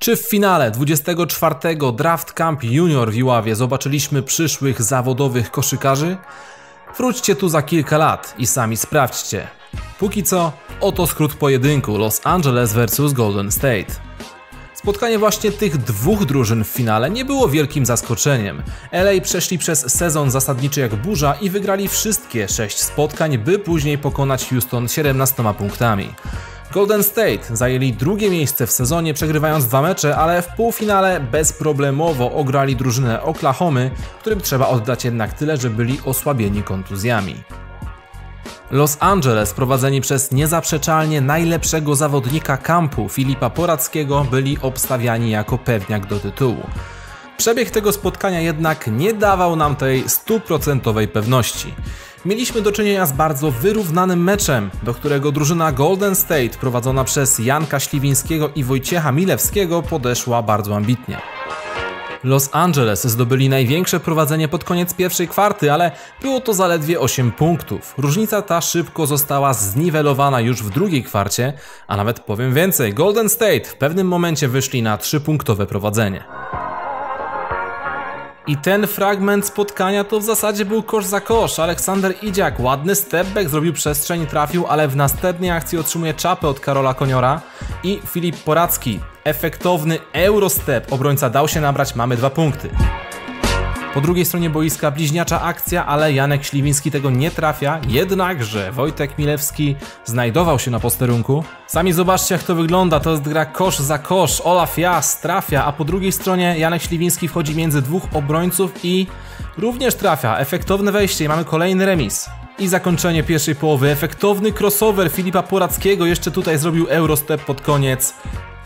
Czy w finale 24 Draft Camp Junior w Iławie zobaczyliśmy przyszłych zawodowych koszykarzy? Wróćcie tu za kilka lat i sami sprawdźcie. Póki co, oto skrót pojedynku Los Angeles vs Golden State. Spotkanie właśnie tych dwóch drużyn w finale nie było wielkim zaskoczeniem. LA przeszli przez sezon zasadniczy jak burza i wygrali wszystkie 6 spotkań, by później pokonać Houston 17 punktami. Golden State zajęli drugie miejsce w sezonie, przegrywając dwa mecze, ale w półfinale bezproblemowo ograli drużynę Oklahomy, którym trzeba oddać jednak tyle, że byli osłabieni kontuzjami. Los Angeles, prowadzeni przez niezaprzeczalnie najlepszego zawodnika kampu Filipa Porackiego, byli obstawiani jako pewniak do tytułu. Przebieg tego spotkania jednak nie dawał nam tej stuprocentowej pewności. Mieliśmy do czynienia z bardzo wyrównanym meczem, do którego drużyna Golden State prowadzona przez Janka Śliwińskiego i Wojciecha Milewskiego podeszła bardzo ambitnie. Los Angeles zdobyli największe prowadzenie pod koniec pierwszej kwarty, ale było to zaledwie 8 punktów. Różnica ta szybko została zniwelowana już w drugiej kwarcie, a nawet powiem więcej, Golden State w pewnym momencie wyszli na 3-punktowe prowadzenie. I ten fragment spotkania to w zasadzie był kosz za kosz. Aleksander Idziak ładny stepback zrobił przestrzeń, trafił, ale w następnej akcji otrzymuje czapę od Karola Koniora i Filip Poracki. Efektowny Eurostep. Obrońca dał się nabrać, mamy dwa punkty. Po drugiej stronie boiska bliźniacza akcja, ale Janek Śliwiński tego nie trafia, jednakże Wojtek Milewski znajdował się na posterunku. Sami zobaczcie jak to wygląda, to jest gra kosz za kosz, Olaf Jas trafia, a po drugiej stronie Janek Śliwiński wchodzi między dwóch obrońców i również trafia. Efektowne wejście i mamy kolejny remis. I zakończenie pierwszej połowy, efektowny crossover Filipa Porackiego, jeszcze tutaj zrobił Eurostep pod koniec.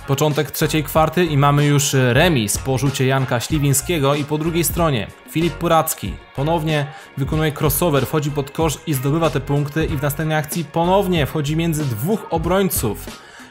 Początek trzeciej kwarty i mamy już remis po rzucie Janka Śliwińskiego i po drugiej stronie Filip Puracki ponownie wykonuje crossover, wchodzi pod kosz i zdobywa te punkty i w następnej akcji ponownie wchodzi między dwóch obrońców.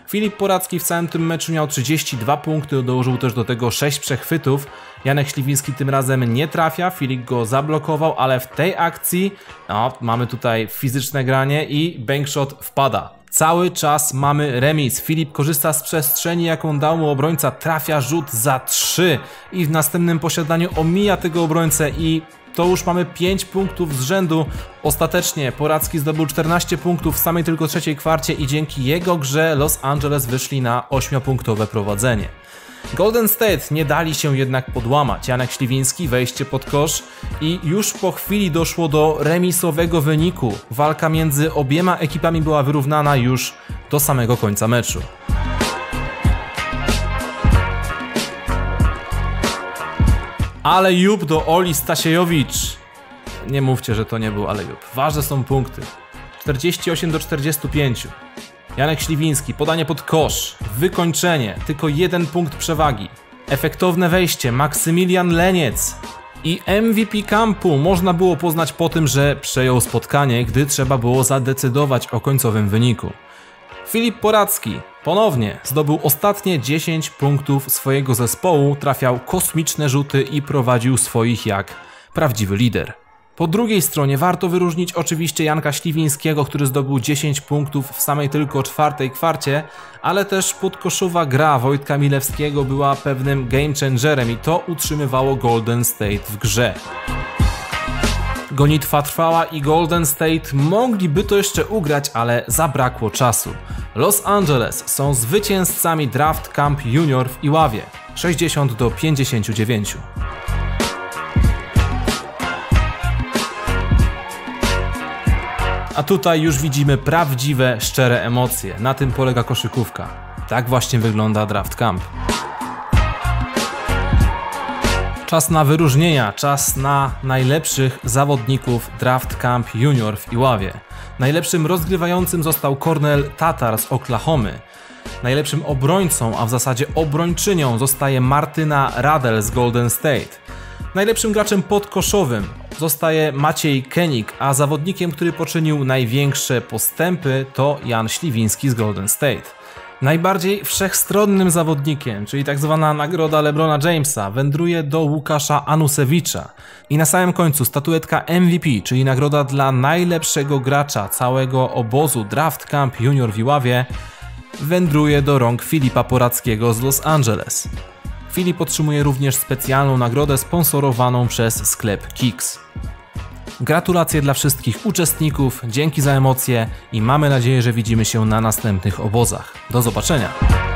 Filip Poracki w całym tym meczu miał 32 punkty, dołożył też do tego 6 przechwytów. Janek Śliwiński tym razem nie trafia, Filip go zablokował, ale w tej akcji no, mamy tutaj fizyczne granie i bankshot wpada. Cały czas mamy remis. Filip korzysta z przestrzeni, jaką dał mu obrońca, trafia rzut za 3 i w następnym posiadaniu omija tego obrońcę i to już mamy 5 punktów z rzędu. Ostatecznie Poracki zdobył 14 punktów w samej tylko trzeciej kwarcie i dzięki jego grze Los Angeles wyszli na 8-punktowe prowadzenie. Golden State nie dali się jednak podłamać. Janek Śliwiński, wejście pod kosz i już po chwili doszło do remisowego wyniku. Walka między obiema ekipami była wyrównana już do samego końca meczu. Ale Jup do Oli Stasiejowicz. Nie mówcie, że to nie był Alejup. Ważne są punkty. 48 do 45. Janek Śliwiński, podanie pod kosz, wykończenie, tylko jeden punkt przewagi. Efektowne wejście, Maksymilian Leniec. I MVP kampu można było poznać po tym, że przejął spotkanie, gdy trzeba było zadecydować o końcowym wyniku. Filip Poracki ponownie zdobył ostatnie 10 punktów swojego zespołu, trafiał kosmiczne rzuty i prowadził swoich jak prawdziwy lider. Po drugiej stronie warto wyróżnić oczywiście Janka Śliwińskiego, który zdobył 10 punktów w samej tylko czwartej kwarcie, ale też podkoszowa gra Wojtka Milewskiego była pewnym game changerem i to utrzymywało Golden State w grze. Gonitwa trwała i Golden State mogliby to jeszcze ugrać, ale zabrakło czasu. Los Angeles są zwycięzcami Draft Camp Junior w Iławie 60 do 59. A tutaj już widzimy prawdziwe, szczere emocje. Na tym polega koszykówka. Tak właśnie wygląda Draft Camp. Czas na wyróżnienia, czas na najlepszych zawodników Draft Camp Junior w Iławie. Najlepszym rozgrywającym został Cornel Tatar z Oklahomy. Najlepszym obrońcą, a w zasadzie obrończynią zostaje Martyna Radel z Golden State. Najlepszym graczem podkoszowym zostaje Maciej Kenik, a zawodnikiem, który poczynił największe postępy to Jan Śliwiński z Golden State. Najbardziej wszechstronnym zawodnikiem, czyli tak zwana nagroda LeBrona Jamesa, wędruje do Łukasza Anusewicza. I na samym końcu statuetka MVP, czyli nagroda dla najlepszego gracza całego obozu Draft Camp Junior w Iławie, wędruje do rąk Filipa Porackiego z Los Angeles. Filip otrzymuje również specjalną nagrodę sponsorowaną przez sklep Kix. Gratulacje dla wszystkich uczestników, dzięki za emocje i mamy nadzieję, że widzimy się na następnych obozach. Do zobaczenia!